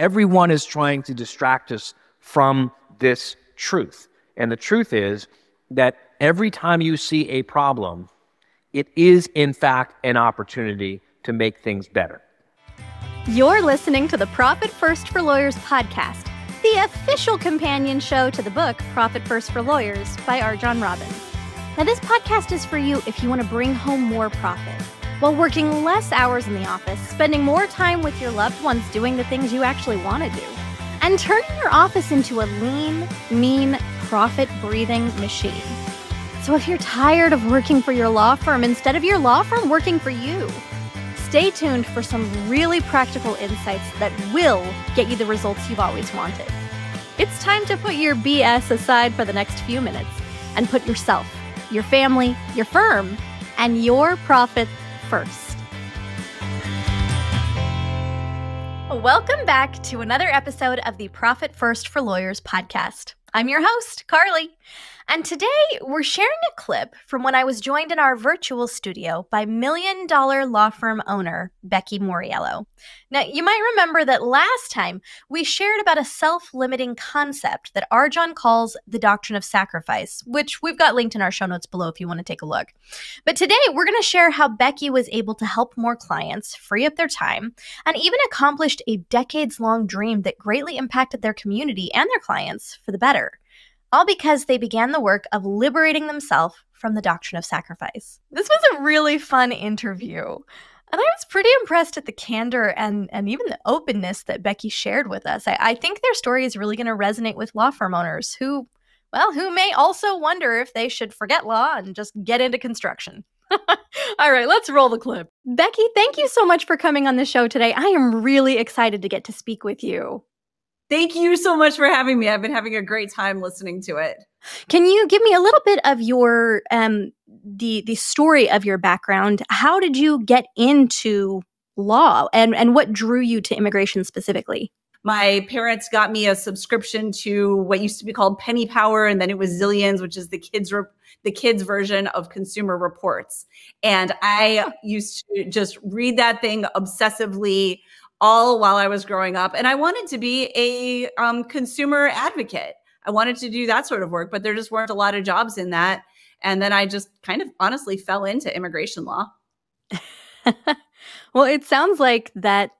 Everyone is trying to distract us from this truth. And the truth is that every time you see a problem, it is in fact an opportunity to make things better. You're listening to the Profit First for Lawyers podcast, the official companion show to the book Profit First for Lawyers by RJon Robins. Now, this podcast is for you if you want to bring home more profit while working less hours in the office, spending more time with your loved ones doing the things you actually want to do, and turning your office into a lean, mean, profit breathing machine. So if you're tired of working for your law firm instead of your law firm working for you, stay tuned for some really practical insights that will get you the results you've always wanted. It's time to put your BS aside for the next few minutes and put yourself, your family, your firm, and your profit first. Welcome back to another episode of the Profit First for Lawyers podcast. I'm your host, Carly. And today we're sharing a clip from when I was joined in our virtual studio by million dollar law firm owner Beckie Moriello. Now, you might remember that last time we shared about a self limiting concept that. John calls the doctrine of sacrifice, which we've got linked in our show notes below if you want to take a look. But today we're going to share how Beckie was able to help more clients free up their time and even accomplished a decades long dream that greatly impacted their community and their clients for the better all because they began the work of liberating themselves from the doctrine of sacrifice. This was a really fun interview. And I was pretty impressed at the candor and, and even the openness that Beckie shared with us. I, I think their story is really going to resonate with law firm owners who, well, who may also wonder if they should forget law and just get into construction. All right, let's roll the clip. Beckie, thank you so much for coming on the show today. I am really excited to get to speak with you. Thank you so much for having me. I've been having a great time listening to it. Can you give me a little bit of your um the the story of your background? How did you get into law and and what drew you to immigration specifically? My parents got me a subscription to what used to be called Penny Power and then it was Zillions, which is the kids re- the kids version of Consumer Reports. And I used to just read that thing obsessively all while I was growing up. And I wanted to be a um, consumer advocate. I wanted to do that sort of work, but there just weren't a lot of jobs in that. And then I just kind of honestly fell into immigration law. well, it sounds like that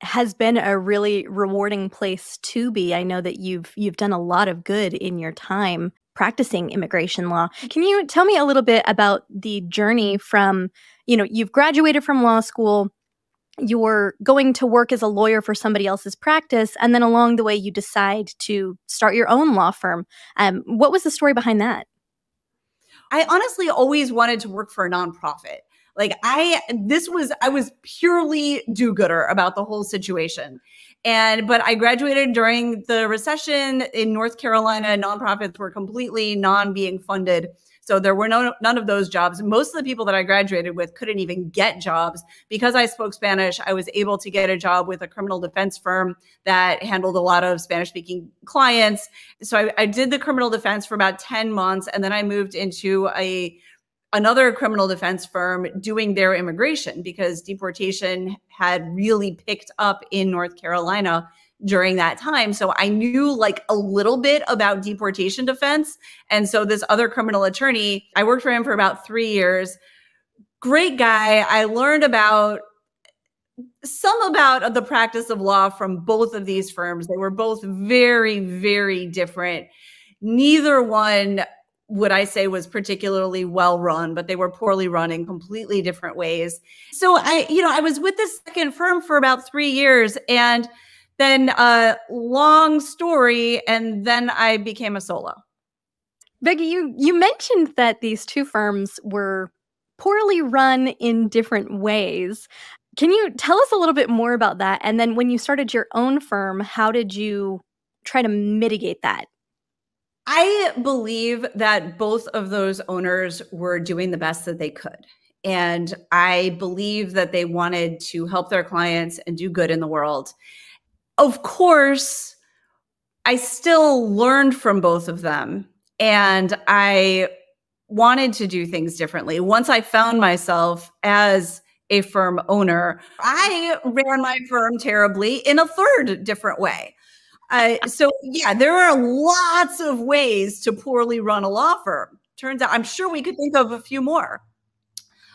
has been a really rewarding place to be. I know that you've you've done a lot of good in your time practicing immigration law. Can you tell me a little bit about the journey from, you know, you've graduated from law school, you're going to work as a lawyer for somebody else's practice, and then along the way, you decide to start your own law firm. Um, what was the story behind that? I honestly always wanted to work for a nonprofit. Like I, this was, I was purely do gooder about the whole situation. And, but I graduated during the recession in North Carolina. Nonprofits were completely non being funded. So there were no, none of those jobs. Most of the people that I graduated with couldn't even get jobs. Because I spoke Spanish, I was able to get a job with a criminal defense firm that handled a lot of Spanish speaking clients. So I, I did the criminal defense for about 10 months. And then I moved into a another criminal defense firm doing their immigration because deportation had really picked up in North Carolina during that time. So I knew like a little bit about deportation defense. And so this other criminal attorney, I worked for him for about three years. Great guy. I learned about some about the practice of law from both of these firms. They were both very, very different. Neither one would I say was particularly well run, but they were poorly run in completely different ways. So I, you know, I was with this second firm for about three years and then a uh, long story, and then I became a solo. Beckie, you you mentioned that these two firms were poorly run in different ways. Can you tell us a little bit more about that? And then when you started your own firm, how did you try to mitigate that? I believe that both of those owners were doing the best that they could. And I believe that they wanted to help their clients and do good in the world of course, I still learned from both of them and I wanted to do things differently. Once I found myself as a firm owner. I ran my firm terribly in a third different way. Uh, so, yeah, there are lots of ways to poorly run a law firm. Turns out, I'm sure we could think of a few more.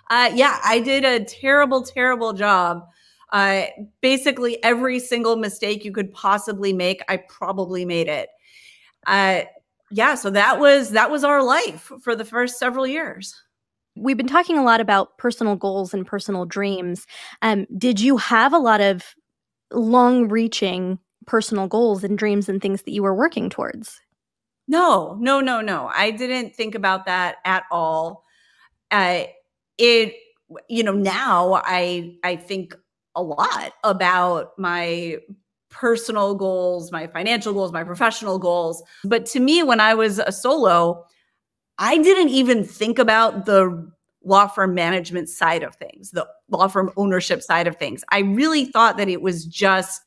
Uh, yeah, I did a terrible, terrible job. Uh, basically, every single mistake you could possibly make, I probably made it. Uh, yeah, so that was that was our life for the first several years. We've been talking a lot about personal goals and personal dreams. Um, did you have a lot of long-reaching personal goals and dreams and things that you were working towards? No, no, no, no. I didn't think about that at all. Uh, it, you know, now I I think a lot about my personal goals, my financial goals, my professional goals. But to me, when I was a solo, I didn't even think about the law firm management side of things, the law firm ownership side of things. I really thought that it was just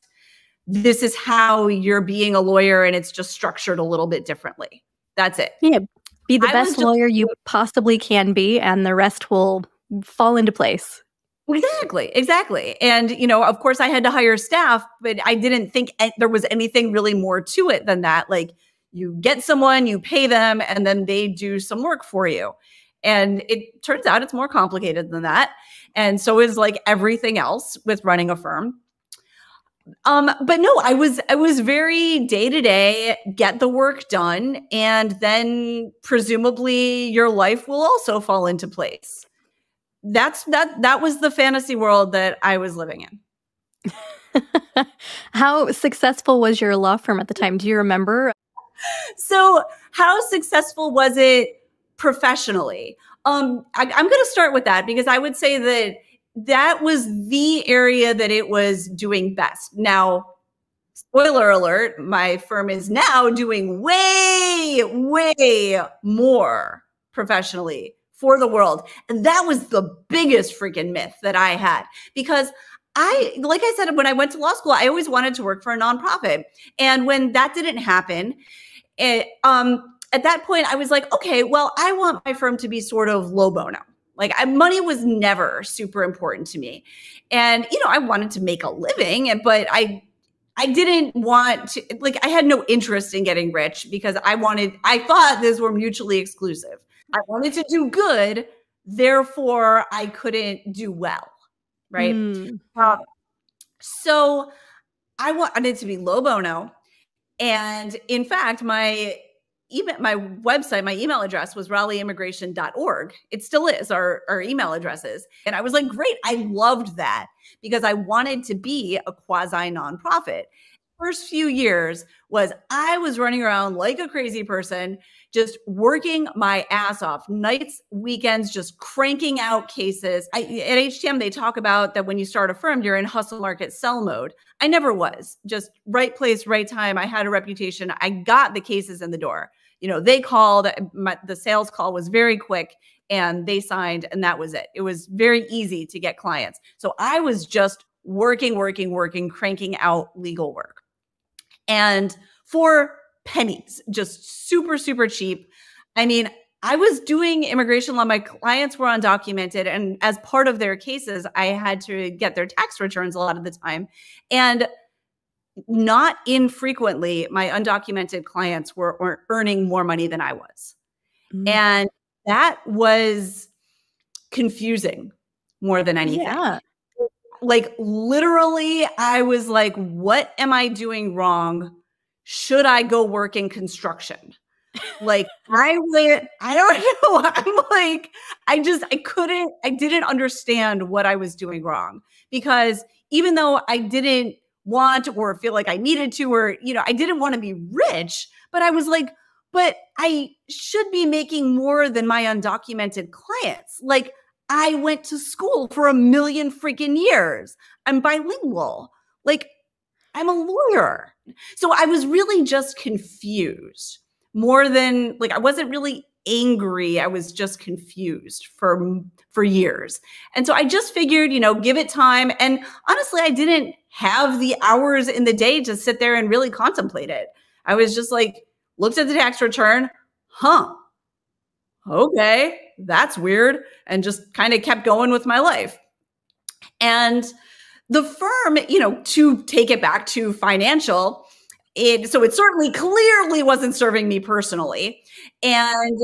this is how you're being a lawyer and it's just structured a little bit differently. That's it. Yeah. Be the I best lawyer you possibly can be, and the rest will fall into place. Exactly, exactly. And, you know, of course, I had to hire staff, but I didn't think there was anything really more to it than that. Like, you get someone, you pay them, and then they do some work for you. And it turns out it's more complicated than that. And so is like everything else with running a firm. Um, but no, I was I was very day to day, get the work done, and then presumably your life will also fall into place. That's that that was the fantasy world that I was living in. how successful was your law firm at the time? Do you remember? So, how successful was it professionally? Um, I, I'm going to start with that because I would say that that was the area that it was doing best. Now, spoiler alert, my firm is now doing way, way more professionally for the world. And that was the biggest freaking myth that I had because I, like I said, when I went to law school, I always wanted to work for a nonprofit. And when that didn't happen, it, um, at that point, I was like, okay, well, I want my firm to be sort of low bono. Like I, money was never super important to me. And, you know, I wanted to make a living, but I, I didn't want to, like, I had no interest in getting rich because I wanted, I thought these were mutually exclusive. I wanted to do good. Therefore, I couldn't do well. Right. Mm. Um, so I wanted to be low bono. And in fact, my email, my website, my email address was raleighimmigration.org. It still is our, our email addresses. And I was like, great. I loved that because I wanted to be a quasi nonprofit. First few years was I was running around like a crazy person, just working my ass off, nights, weekends, just cranking out cases. I, at HTM, they talk about that when you start a firm, you're in hustle market sell mode. I never was. Just right place, right time. I had a reputation. I got the cases in the door you know, they called, my, the sales call was very quick and they signed, and that was it. It was very easy to get clients. So I was just working, working, working, cranking out legal work. And for pennies, just super, super cheap. I mean, I was doing immigration law. My clients were undocumented. And as part of their cases, I had to get their tax returns a lot of the time. And not infrequently, my undocumented clients were, were earning more money than I was. Mm-hmm. And that was confusing more than anything. Yeah. Like literally, I was like, what am I doing wrong? Should I go work in construction? like I went, I don't know. I'm like, I just I couldn't, I didn't understand what I was doing wrong because even though I didn't want or feel like I needed to, or, you know, I didn't want to be rich, but I was like, but I should be making more than my undocumented clients. Like, I went to school for a million freaking years. I'm bilingual. Like, I'm a lawyer. So I was really just confused more than like I wasn't really angry. I was just confused for for years. And so I just figured, you know, give it time. And honestly, I didn't have the hours in the day to sit there and really contemplate it. I was just like, looked at the tax return, huh? Okay, that's weird, and just kind of kept going with my life. And the firm, you know, to take it back to financial, it so it certainly clearly wasn't serving me personally. And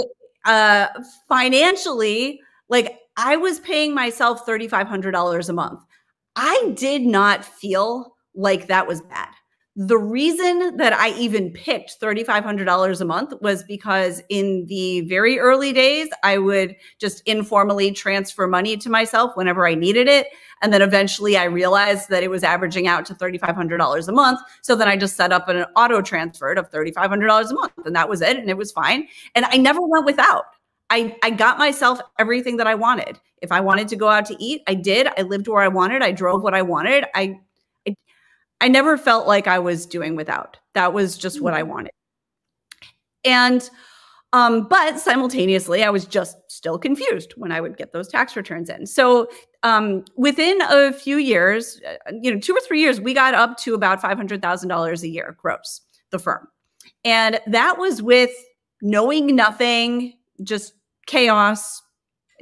uh financially, like I was paying myself $3,500 a month. I did not feel like that was bad. The reason that I even picked $3,500 a month was because in the very early days, I would just informally transfer money to myself whenever I needed it. And then eventually I realized that it was averaging out to $3,500 a month. So then I just set up an auto transfer of $3,500 a month and that was it. And it was fine. And I never went without. I, I got myself everything that I wanted. If I wanted to go out to eat, I did. I lived where I wanted. I drove what I wanted. I I never felt like I was doing without. That was just what I mm-hmm. wanted. And um, but simultaneously, I was just still confused when I would get those tax returns in. So um, within a few years, uh, you know, two or three years, we got up to about five hundred thousand dollars a year gross, the firm, and that was with knowing nothing, just chaos,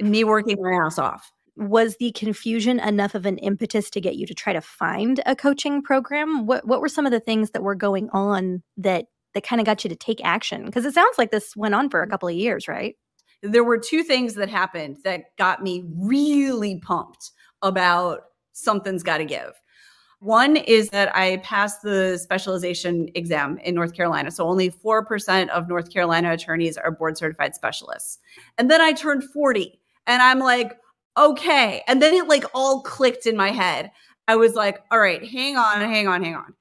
me working my ass off was the confusion enough of an impetus to get you to try to find a coaching program? What what were some of the things that were going on that that kind of got you to take action? Because it sounds like this went on for a couple of years, right? There were two things that happened that got me really pumped about something's got to give. One is that I passed the specialization exam in North Carolina. So only 4% of North Carolina attorneys are board certified specialists. And then I turned 40 and I'm like, okay. And then it like all clicked in my head. I was like, all right, hang on, hang on, hang on.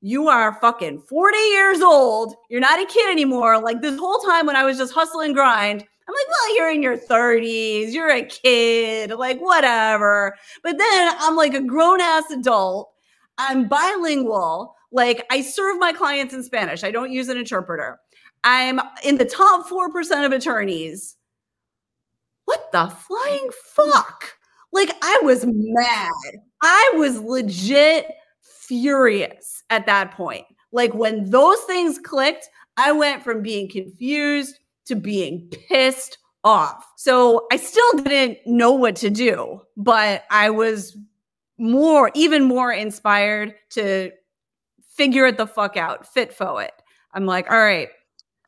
You are fucking 40 years old. You're not a kid anymore. Like this whole time when I was just hustling grind, I'm like, well, you're in your 30s, you're a kid, like whatever. But then I'm like a grown ass adult. I'm bilingual. Like I serve my clients in Spanish. I don't use an interpreter. I'm in the top 4% of attorneys what the flying fuck? Like, I was mad. I was legit furious at that point. Like, when those things clicked, I went from being confused to being pissed off. So I still didn't know what to do, but I was more, even more inspired to figure it the fuck out, fit for it. I'm like, all right,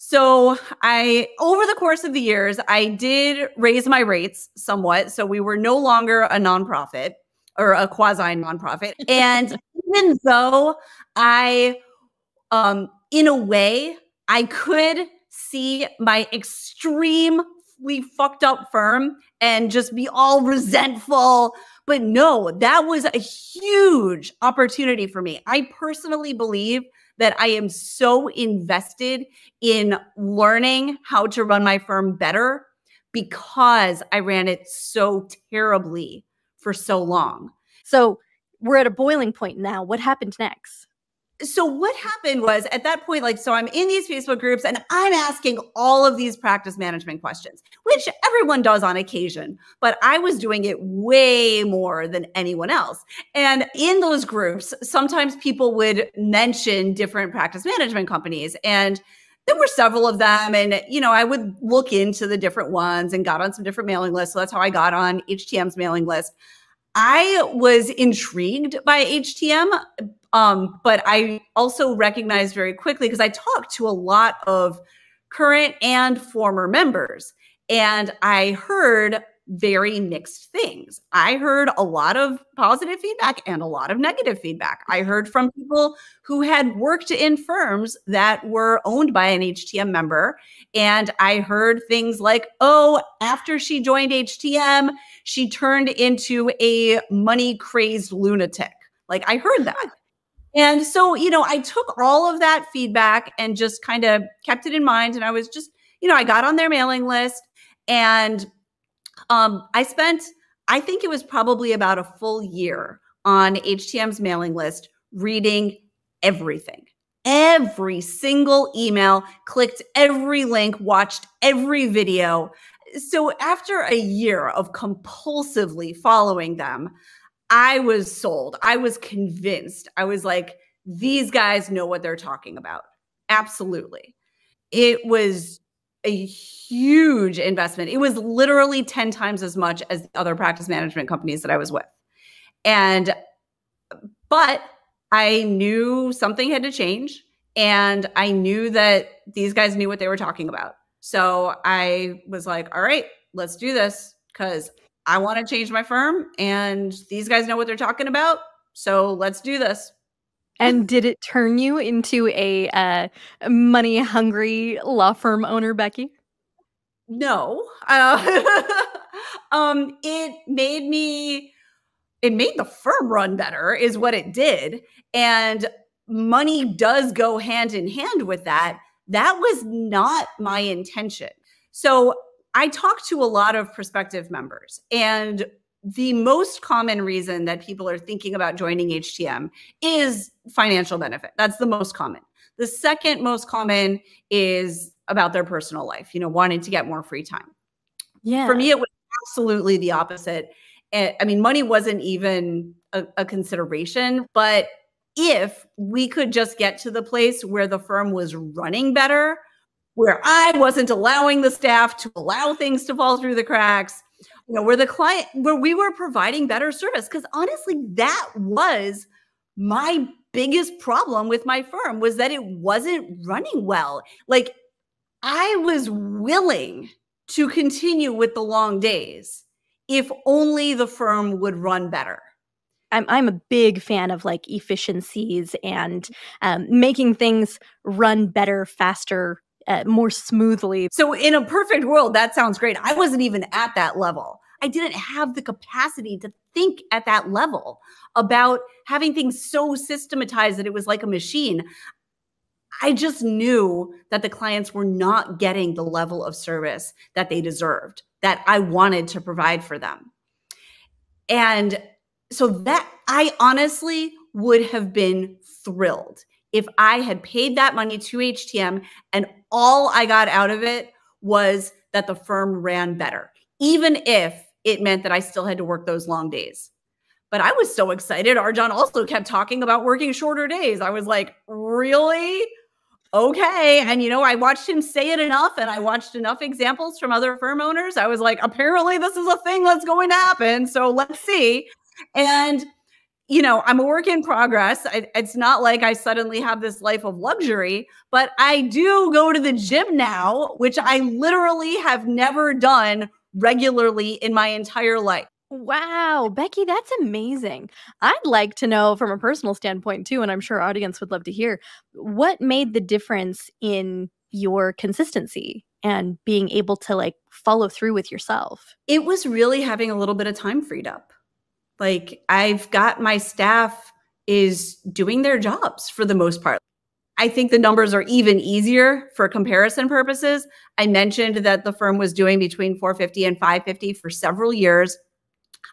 so I, over the course of the years, I did raise my rates somewhat. So we were no longer a nonprofit or a quasi nonprofit. And even though I, um, in a way, I could see my extremely fucked up firm and just be all resentful. But no, that was a huge opportunity for me. I personally believe that I am so invested in learning how to run my firm better because I ran it so terribly for so long. So we're at a boiling point now. What happened next? So what happened was at that point like so i'm in these facebook groups and i'm asking all of these practice management questions which everyone does on occasion but i was doing it way more than anyone else. And in those groups sometimes people would mention different practice management companies and there were several of them and you know i would look into the different ones and got on some different mailing lists so that's how i got on htm's mailing list. I was intrigued by HTM, um, but I also recognized very quickly because I talked to a lot of current and former members, and I heard very mixed things. I heard a lot of positive feedback and a lot of negative feedback. I heard from people who had worked in firms that were owned by an HTM member. And I heard things like, oh, after she joined HTM, she turned into a money crazed lunatic. Like I heard that. And so, you know, I took all of that feedback and just kind of kept it in mind. And I was just, you know, I got on their mailing list and um, I spent, I think it was probably about a full year on HTM's mailing list reading everything. Every single email, clicked every link, watched every video. So after a year of compulsively following them, I was sold. I was convinced. I was like, these guys know what they're talking about. Absolutely. It was a huge investment. It was literally 10 times as much as the other practice management companies that I was with. And, but I knew something had to change. And I knew that these guys knew what they were talking about. So I was like, all right, let's do this because I want to change my firm and these guys know what they're talking about. So let's do this. And did it turn you into a uh, money hungry law firm owner, Beckie? No. Uh, um, it made me, it made the firm run better, is what it did. And money does go hand in hand with that. That was not my intention. So I talk to a lot of prospective members, and the most common reason that people are thinking about joining HTM is financial benefit. That's the most common. The second most common is about their personal life, you know, wanting to get more free time. Yeah. For me, it was absolutely the opposite. Eh, I mean, money wasn't even a, a consideration, but if we could just get to the place where the firm was running better, where I wasn't allowing the staff to allow things to fall through the cracks, you know, where the client, where we were providing better service. Because honestly, that was my biggest problem with my firm was that it wasn't running well. Like I was willing to continue with the long days if only the firm would run better. I'm I'm a big fan of like efficiencies and um, making things run better, faster, uh, more smoothly. So in a perfect world, that sounds great. I wasn't even at that level. I didn't have the capacity to think at that level about having things so systematized that it was like a machine. I just knew that the clients were not getting the level of service that they deserved, that I wanted to provide for them. And so that I honestly would have been thrilled if I had paid that money to HTM and all I got out of it was that the firm ran better, even if it meant that I still had to work those long days. But I was so excited. RJon also kept talking about working shorter days. I was like, really? Okay. And, you know, I watched him say it enough and I watched enough examples from other firm owners. I was like, apparently, this is a thing that's going to happen. So let's see. And, you know, I'm a work in progress. I, it's not like I suddenly have this life of luxury, but I do go to the gym now, which I literally have never done regularly in my entire life. Wow, Beckie, that's amazing. I'd like to know from a personal standpoint too, and I'm sure audience would love to hear what made the difference in your consistency and being able to like follow through with yourself. It was really having a little bit of time freed up. Like I've got my staff is doing their jobs for the most part. I think the numbers are even easier for comparison purposes. I mentioned that the firm was doing between 450 and 550 for several years.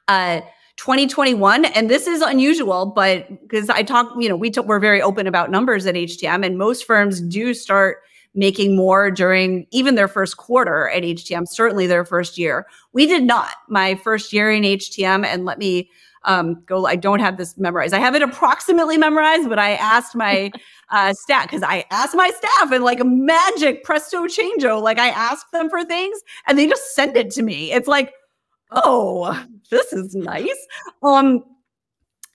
Uh, 2021, and this is unusual, but because I talk, you know, we t- we're very open about numbers at HTM, and most firms do start making more during even their first quarter at HTM, certainly their first year. We did not. My first year in HTM, and let me um, go. I don't have this memorized. I have it approximately memorized, but I asked my uh, staff because I asked my staff and like a magic presto changeo, like I asked them for things and they just send it to me. It's like, oh, this is nice. Um,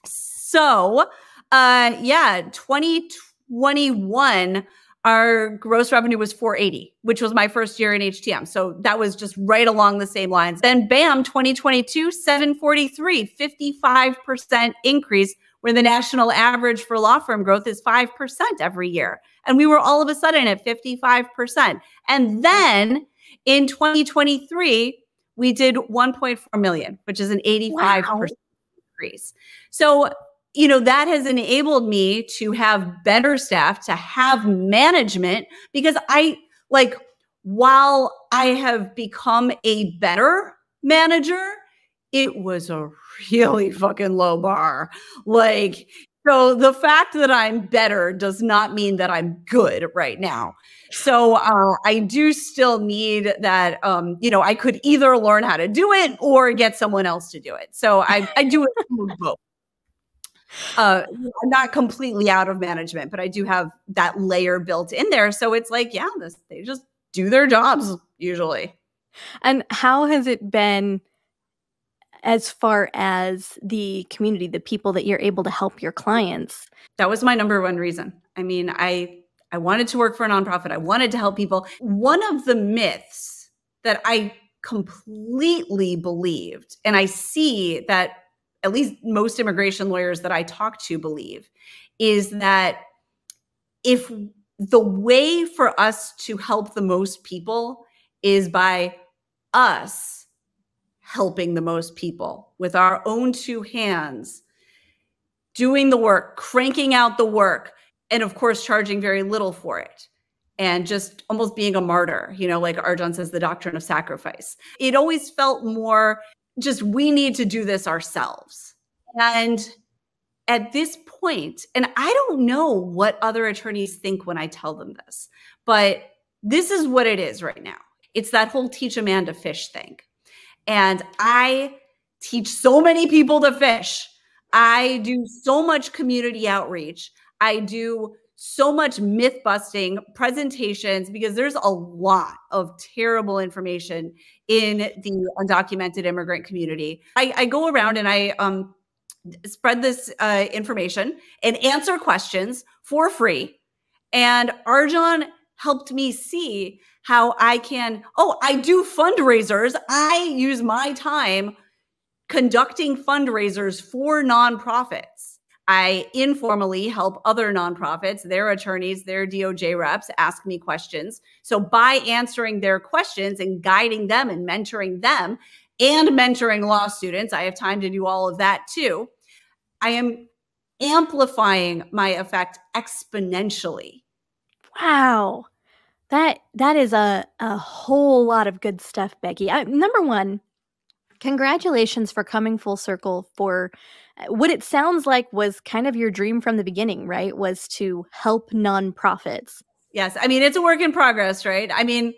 so, uh, yeah, 2021 our gross revenue was 480, which was my first year in HTM. So that was just right along the same lines. Then bam, 2022, 743, 55% increase, where the national average for law firm growth is 5% every year. And we were all of a sudden at 55%. And then in 2023, we did 1.4 million, which is an 85% wow. increase. So you know, that has enabled me to have better staff, to have management, because I like, while I have become a better manager, it was a really fucking low bar. Like, so the fact that I'm better does not mean that I'm good right now. So uh, I do still need that. Um, you know, I could either learn how to do it or get someone else to do it. So I, I do it both uh, I'm not completely out of management, but I do have that layer built in there. So it's like, yeah, this, they just do their jobs usually. And how has it been? as far as the community, the people that you're able to help your clients? That was my number one reason. I mean, I I wanted to work for a nonprofit. I wanted to help people. One of the myths that I completely believed and I see that at least most immigration lawyers that I talk to believe is that if the way for us to help the most people is by us helping the most people with our own two hands, doing the work, cranking out the work, and of course, charging very little for it. And just almost being a martyr, you know, like RJon says, the doctrine of sacrifice. It always felt more just we need to do this ourselves. And at this point, and I don't know what other attorneys think when I tell them this, but this is what it is right now. It's that whole teach a man to fish thing. And I teach so many people to fish. I do so much community outreach. I do so much myth busting presentations because there's a lot of terrible information in the undocumented immigrant community. I, I go around and I um, spread this uh, information and answer questions for free. And RJon helped me see how I can, oh, I do fundraisers. I use my time conducting fundraisers for nonprofits. I informally help other nonprofits, their attorneys, their DOJ reps ask me questions. So by answering their questions and guiding them and mentoring them and mentoring law students, I have time to do all of that too. I am amplifying my effect exponentially. Wow. That that is a a whole lot of good stuff, Beckie. I, number 1, congratulations for coming full circle for uh, what it sounds like was kind of your dream from the beginning, right? Was to help nonprofits. Yes. I mean, it's a work in progress, right? I mean,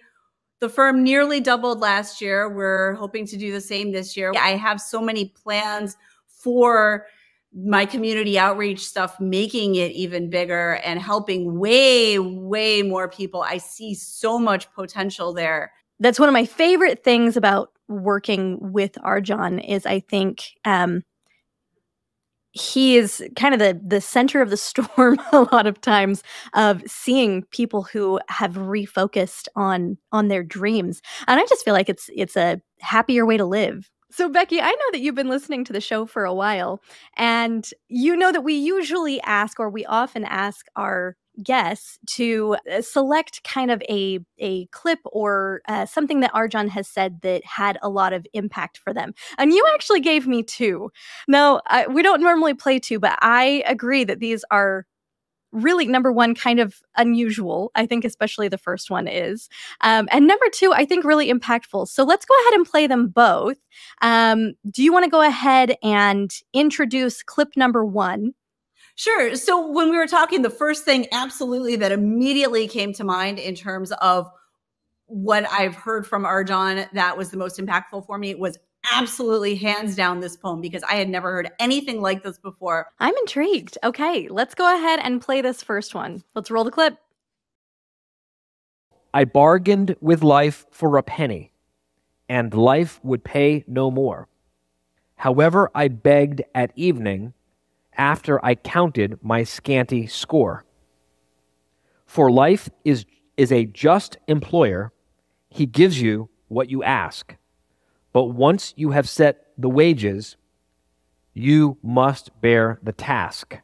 the firm nearly doubled last year. We're hoping to do the same this year. I have so many plans for my community outreach stuff making it even bigger and helping way way more people i see so much potential there that's one of my favorite things about working with RJon is i think um, he is kind of the the center of the storm a lot of times of seeing people who have refocused on on their dreams. And i just feel like it's it's a happier way to live. So, Beckie, I know that you've been listening to the show for a while, and you know that we usually ask, or we often ask our guests to uh, select kind of a a clip or uh, something that RJon has said that had a lot of impact for them. And you actually gave me two. Now, I, we don't normally play two, but I agree that these are really number one kind of unusual i think especially the first one is um, and number two i think really impactful so let's go ahead and play them both um, do you want to go ahead and introduce clip number one Sure. So when we were talking, the first thing absolutely that immediately came to mind in terms of what I've heard from RJon that was the most impactful for me was absolutely hands down this poem because I had never heard anything like this before. I'm intrigued. Okay, let's go ahead and play this first one. Let's roll the clip. I bargained with life for a penny, and life would pay no more. However, I begged at evening after I counted my scanty score. For life is, is a just employer, he gives you what you ask. But once you have set the wages, you must bear the task.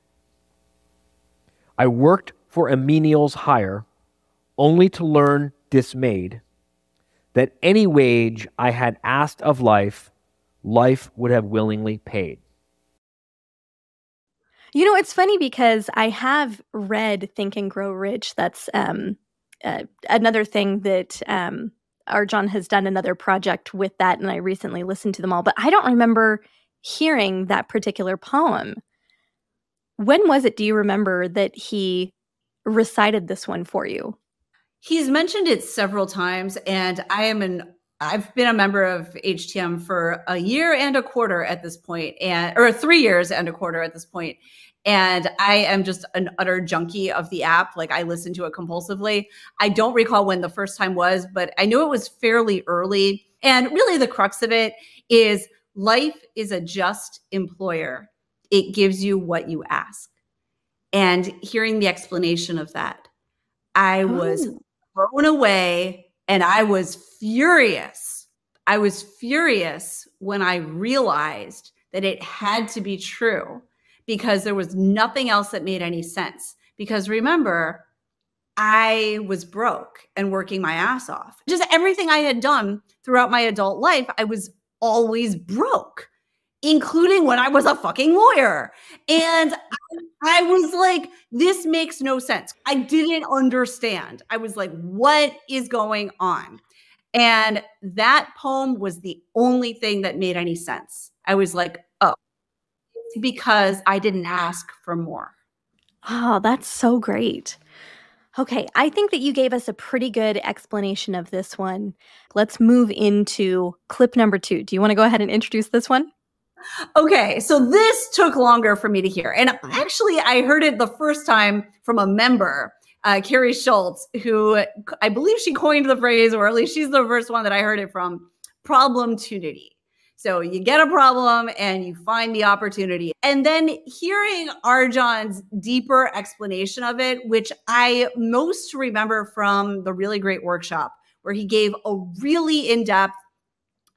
I worked for a menial's hire only to learn dismayed that any wage I had asked of life, life would have willingly paid. You know, it's funny because I have read Think and Grow Rich. That's um, uh, another thing that um, RJon has done another project with that, and I recently listened to them all, but I don't remember hearing that particular poem. When was it, do you remember, that he recited this one for you? He's mentioned it several times, and I am an I've been a member of HTM for a year and a quarter at this point, and or three years and a quarter at this point, and I am just an utter junkie of the app. Like I listen to it compulsively. I don't recall when the first time was, but I knew it was fairly early. And really, the crux of it is life is a just employer. It gives you what you ask. And hearing the explanation of that, I was Oh. thrown away and I was furious. I was furious when I realized that it had to be true because there was nothing else that made any sense. Because remember, I was broke and working my ass off. Just everything I had done throughout my adult life, I was always broke, including when I was a fucking lawyer. And I, was like, this makes no sense. I didn't understand. I was like, what is going on? And that poem was the only thing that made any sense. I was like, oh, because I didn't ask for more. Oh, that's so great. Okay, I think that you gave us a pretty good explanation of this one. Let's move into clip number two. Do you want to go ahead and introduce this one? Okay, so this took longer for me to hear. And actually, I heard it the first time from a member, uh, Carrie Schultz, who I believe she coined the phrase, or at least she's the first one that I heard it from problem tunity. So you get a problem and you find the opportunity. And then hearing RJon's deeper explanation of it, which I most remember from the really great workshop, where he gave a really in depth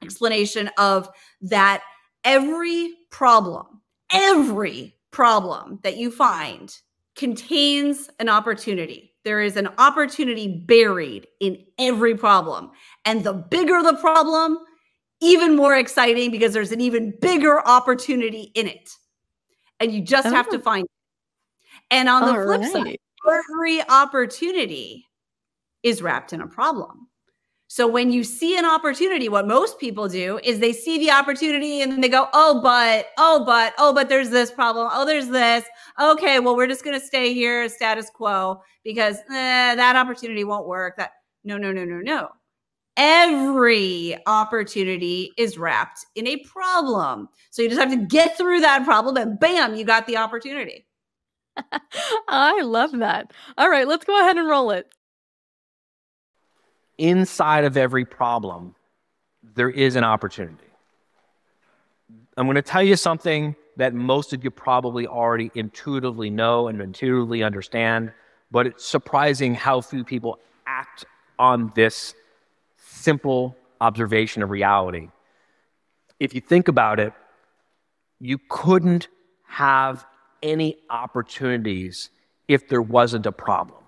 explanation of that every problem, every problem that you find contains an opportunity. There is an opportunity buried in every problem. And the bigger the problem, even more exciting because there's an even bigger opportunity in it. And you just have to Oh. find it. And on the All flip side, every opportunity is wrapped in a problem. So when you see an opportunity, what most people do is they see the opportunity and then they go, oh, but, oh, but, oh, but there's this problem. Oh, there's this. Okay, well, we're just going to stay here status quo because eh, that opportunity won't work. That no, no, no, no, no. Every opportunity is wrapped in a problem. So you just have to get through that problem and bam, you got the opportunity. I love that. All right, let's go ahead and roll it. Inside of every problem, there is an opportunity. I'm going to tell you something that most of you probably already intuitively know and intuitively understand, but it's surprising how few people act on this simple observation of reality. If you think about it, you couldn't have any opportunities if there wasn't a problem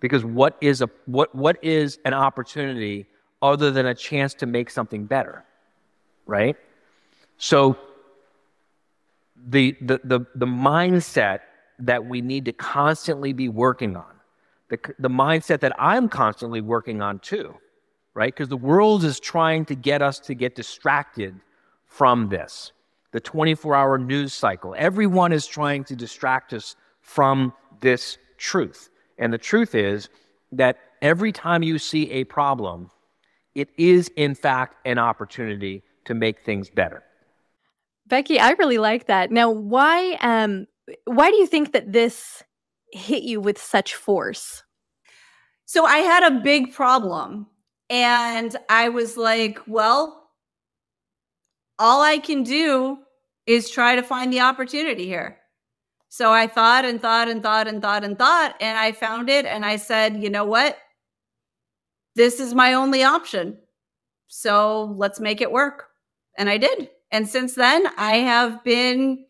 because what is a what what is an opportunity other than a chance to make something better right? So the the the, the mindset that we need to constantly be working on the, the mindset that i'm constantly working on too right? Because the world is trying to get us to get distracted from this. The 24 hour news cycle. Everyone is trying to distract us from this truth and the truth is that every time you see a problem, it is in fact an opportunity to make things better. Beckie, I really like that. Now, why um why do you think that this hit you with such force? So I had a big problem and I was like, well, all I can do is try to find the opportunity here. So I thought and thought and thought and thought and thought, and I found it. And I said, you know what? This is my only option. So let's make it work. And I did. And since then, I have been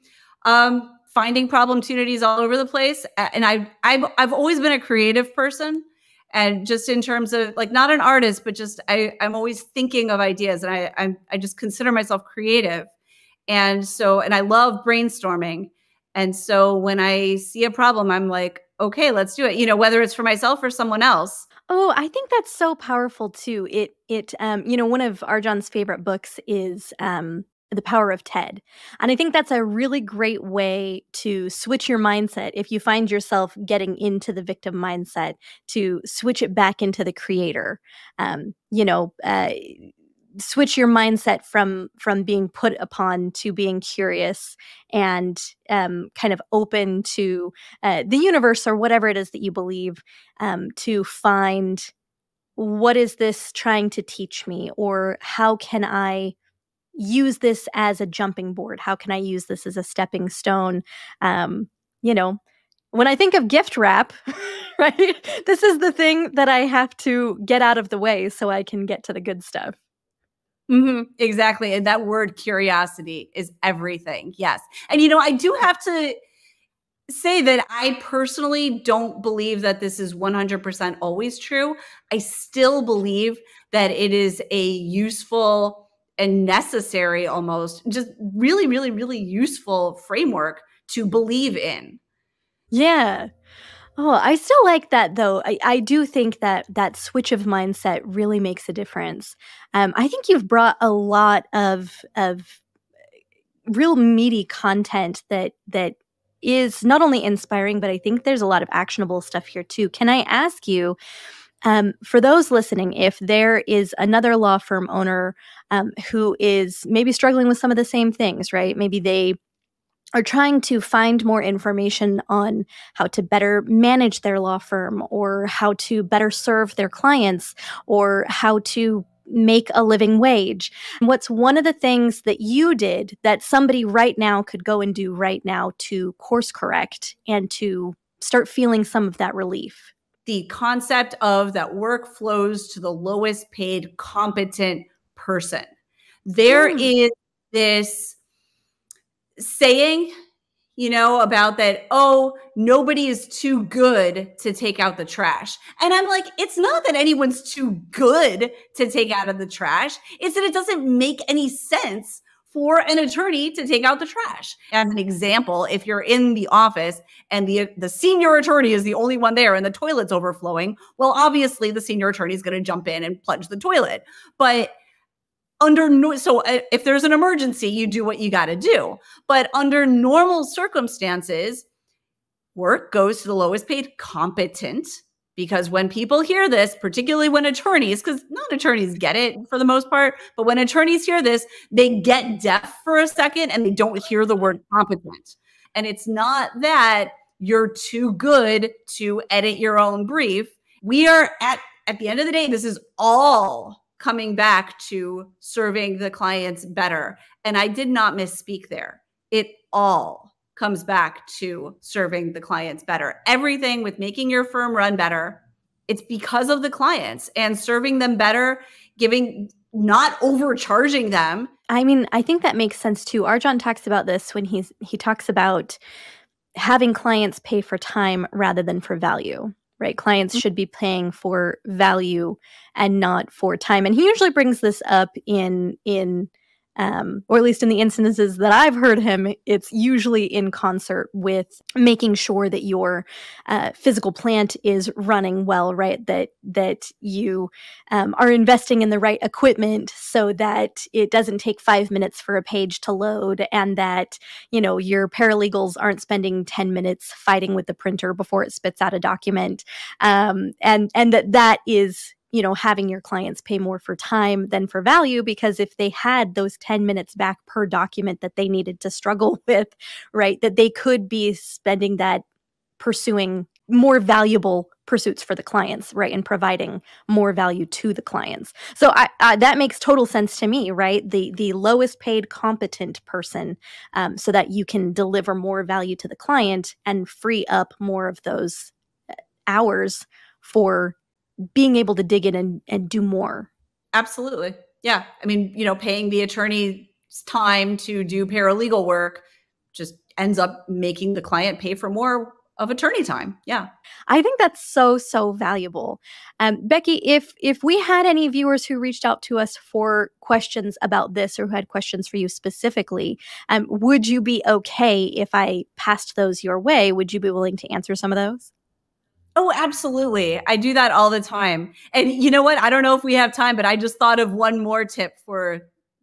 um, finding problem opportunities all over the place. And I've, I've, I've always been a creative person. And just in terms of like not an artist, but just I, I'm always thinking of ideas, and I, I'm, I just consider myself creative. And so, and I love brainstorming. And so when I see a problem, I'm like, okay, let's do it. You know, whether it's for myself or someone else. Oh, I think that's so powerful too. It it um you know one of RJon's favorite books is um The Power of TED. And I think that's a really great way to switch your mindset if you find yourself getting into the victim mindset to switch it back into the creator. Um you know, uh switch your mindset from from being put upon to being curious and um, kind of open to uh, the universe or whatever it is that you believe um, to find what is this trying to teach me or how can i use this as a jumping board? How can I use this as a stepping stone? Um, you know, when I think of gift wrap, right, this is the thing that I have to get out of the way so I can get to the good stuff. Mm-hmm, exactly. And that word curiosity is everything. Yes. And, you know, I do have to say that I personally don't believe that this is 100% always true. I still believe that it is a useful and necessary almost, just really, really, really useful framework to believe in. Yeah. Oh, I still like that though. I, I do think that that switch of mindset really makes a difference. Um, I think you've brought a lot of of real meaty content that that is not only inspiring, but I think there's a lot of actionable stuff here too. Can I ask you, um, for those listening, if there is another law firm owner um, who is maybe struggling with some of the same things, right? Maybe they are trying to find more information on how to better manage their law firm or how to better serve their clients or how to make a living wage. What's one of the things that you did that somebody right now could go and do right now to course correct and to start feeling some of that relief? The concept of that work flows to the lowest paid competent person. There mm. is this saying, you know, about that, oh, nobody is too good to take out the trash. And I'm like, it's not that anyone's too good to take out of the trash. It's that it doesn't make any sense for an attorney to take out the trash. As an example, if you're in the office and the the senior attorney is the only one there and the toilet's overflowing, well, obviously the senior attorney is going to jump in and plunge the toilet. But under no so uh, if there's an emergency you do what you got to do. But under normal circumstances work goes to the lowest paid competent because when people hear this particularly when attorneys because not attorneys get it for the most part but when attorneys hear this they get deaf for a second and they don't hear the word competent. And it's not that you're too good to edit your own brief. We are at at the end of the day this is all coming back to serving the clients better. And I did not misspeak there. It all comes back to serving the clients better. Everything with making your firm run better, it's because of the clients and serving them better, giving not overcharging them. I mean, I think that makes sense too. RJon talks about this when he's he talks about having clients pay for time rather than for value right? Clients mm-hmm. should be paying for value and not for time. And he usually brings this up in in um, or at least in the instances that I've heard him, it's usually in concert with making sure that your uh, physical plant is running well, right? That that you um, are investing in the right equipment so that it doesn't take five minutes for a page to load, and that you know your paralegals aren't spending ten minutes fighting with the printer before it spits out a document, um, and and that that is you know having your clients pay more for time than for value because if they had those 10 minutes back per document that they needed to struggle with right that they could be spending that pursuing more valuable pursuits for the clients right and providing more value to the clients. So I, I, that makes total sense to me right? The the lowest paid competent person um, so that you can deliver more value to the client and free up more of those uh, hours for being able to dig in and, and do more. Absolutely. Yeah. I mean, you know, paying the attorney's time to do paralegal work just ends up making the client pay for more of attorney time. Yeah. I think that's so so valuable. Um, Beckie, if if we had any viewers who reached out to us for questions about this or who had questions for you specifically, um, would you be okay if I passed those your way? Would you be willing to answer some of those? Oh, absolutely. I do that all the time. And you know what? I don't know if we have time, but I just thought of one more tip for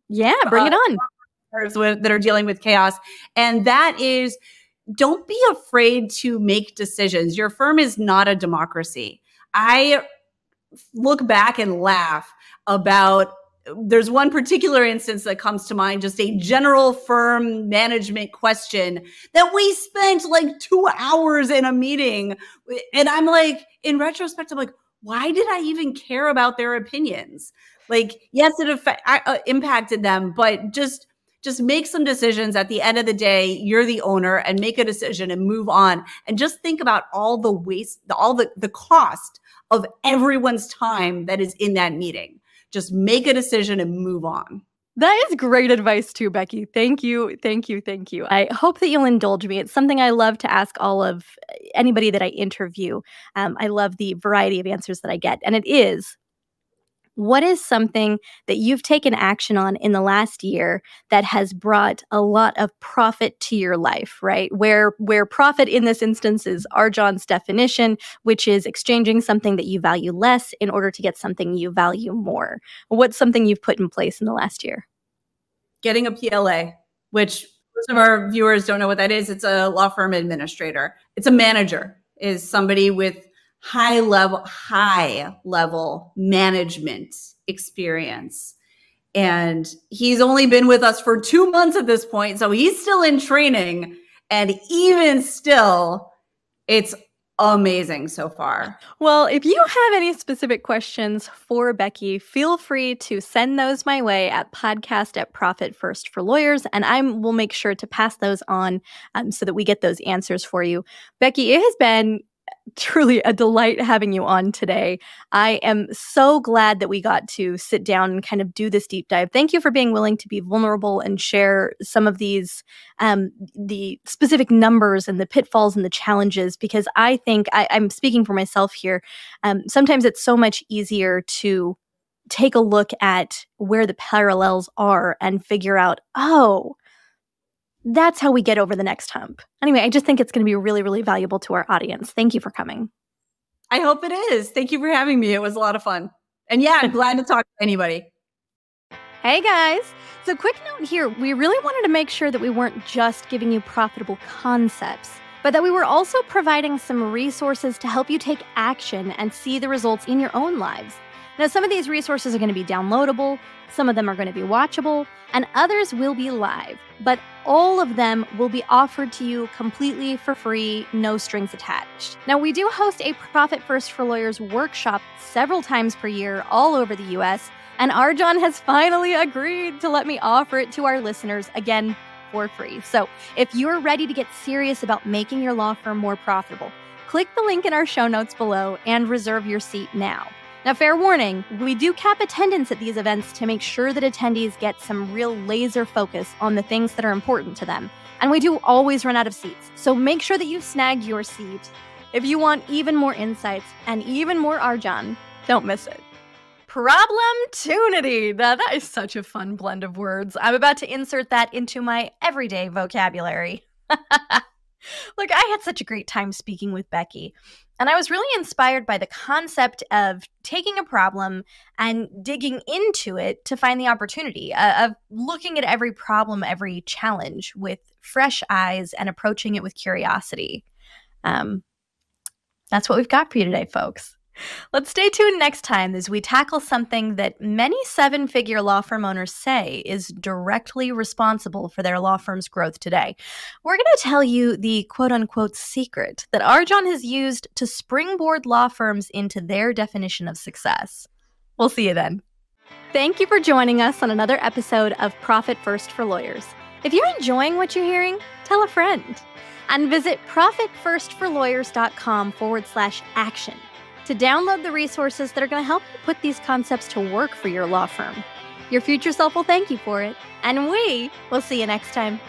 Yeah, bring uh, it on. That are dealing with chaos. And that is don't be afraid to make decisions. Your firm is not a democracy. I look back and laugh about there's one particular instance that comes to mind, just a general firm management question that we spent like two hours in a meeting. And I'm like, in retrospect, I'm like, why did I even care about their opinions? Like, yes, it affect, uh, impacted them, but just just make some decisions at the end of the day you're the owner and make a decision and move on and just think about all the waste all the the cost of everyone's time that is in that meeting just make a decision and move on that is great advice too, Beckie. Thank you, thank you, thank you. I hope that you'll indulge me. It's something I love to ask all of anybody that I interview. Um, I love the variety of answers that I get, and it is what is something that you've taken action on in the last year that has brought a lot of profit to your life right? Where where profit in this instance is RJon's definition which is exchanging something that you value less in order to get something you value more. What's something you've put in place in the last year? Getting a pla which most of our viewers don't know what that is. It's a law firm administrator. It's a manager is somebody with high level high level management experience and he's only been with us for 2 months at this point so he's still in training and even still it's amazing so far. Well, if you have any specific questions for Beckie, feel free to send those my way at podcast at Profit First for Lawyers, and I will make sure to pass those on um, so that we get those answers for you. Beckie, it has been truly a delight having you on today. I am so glad that we got to sit down and kind of do this deep dive. Thank you for being willing to be vulnerable and share some of these, um, the specific numbers and the pitfalls and the challenges, because I think I, am speaking for myself here. Um, sometimes it's so much easier to take a look at where the parallels are and figure out, oh, that's how we get over the next hump. Anyway, I just think it's going to be really, really valuable to our audience. Thank you for coming. I hope it is. Thank you for having me. It was a lot of fun. And yeah, I'm glad to talk to anybody. Hey guys. So, quick note here we really wanted to make sure that we weren't just giving you profitable concepts, but that we were also providing some resources to help you take action and see the results in your own lives. Now, some of these resources are going to be downloadable, some of them are going to be watchable, and others will be live. But all of them will be offered to you completely for free, no strings attached. Now, we do host a Profit First for Lawyers workshop several times per year all over the US, and RJon has finally agreed to let me offer it to our listeners again for free. So, if you're ready to get serious about making your law firm more profitable, click the link in our show notes below and reserve your seat now. Now, fair warning, we do cap attendance at these events to make sure that attendees get some real laser focus on the things that are important to them. And we do always run out of seats, so make sure that you snag your seat. If you want even more insights and even more RJon, don't miss it. Problemtunity. Now, that is such a fun blend of words. I'm about to insert that into my everyday vocabulary. Look, I had such a great time speaking with Beckie. And I was really inspired by the concept of taking a problem and digging into it to find the opportunity, uh, of looking at every problem, every challenge with fresh eyes and approaching it with curiosity. Um, that's what we've got for you today, folks. Let's stay tuned next time as we tackle something that many seven figure law firm owners say is directly responsible for their law firm's growth today. We're going to tell you the quote unquote secret that RJon has used to springboard law firms into their definition of success. We'll see you then. Thank you for joining us on another episode of Profit First for Lawyers. If you're enjoying what you're hearing, tell a friend and visit profitfirstforlawyers.com forward slash action to download the resources that are going to help you put these concepts to work for your law firm. Your future self will thank you for it, and we will see you next time.